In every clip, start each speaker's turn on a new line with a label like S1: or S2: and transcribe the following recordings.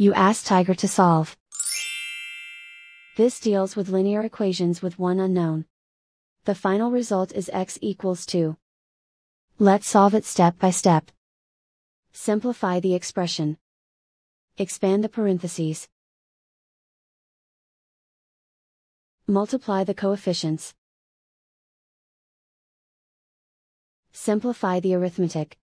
S1: You ask Tiger to solve. This deals with linear equations with one unknown. The final result is x equals 2. Let's solve it step by step. Simplify the expression. Expand the parentheses. Multiply the coefficients. Simplify the arithmetic.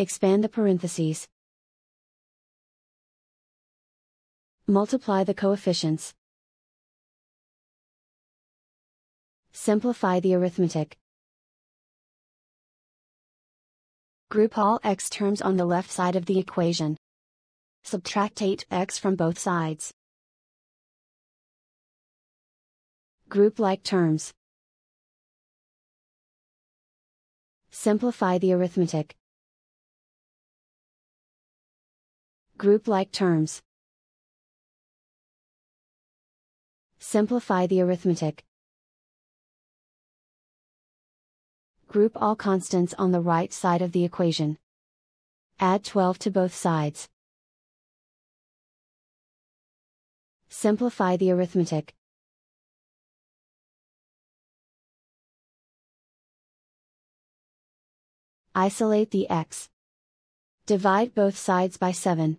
S1: Expand the parentheses. Multiply the coefficients. Simplify the arithmetic. Group all x terms on the left side of the equation. Subtract 8x from both sides. Group like terms. Simplify the arithmetic. Group like terms. Simplify the arithmetic. Group all constants on the right side of the equation. Add 12 to both sides. Simplify the arithmetic. Isolate the x. Divide both sides by 7.